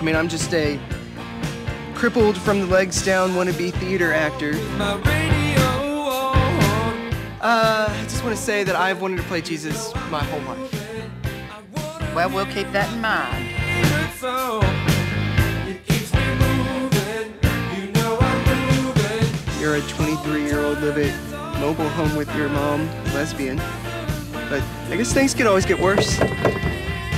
I mean, I'm just a crippled from the legs down wannabe theater actor. Uh, I just want to say that I've wanted to play Jesus my whole life. Well, we'll keep that in mind. You're a 23 year old live at mobile home with your mom, lesbian. But I guess things could always get worse.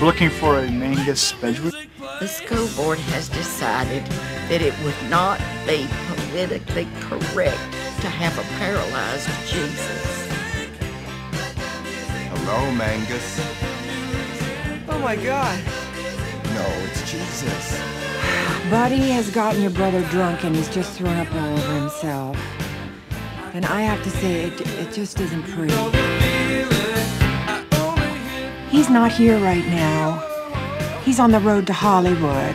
Looking for a Mangus Bedouin. The school board has decided that it would not be politically correct to have a paralyzed Jesus. Hello, Mangus. Oh my god. No, it's Jesus. Buddy has gotten your brother drunk and he's just thrown up all over himself. And I have to say, it, it just isn't pretty. He's not here right now. He's on the road to Hollywood.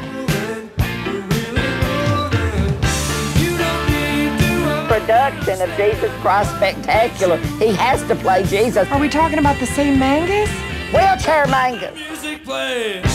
Production of Jesus Christ Spectacular. He has to play Jesus. Are we talking about the same Mangus? Wheelchair Mangus. Music play.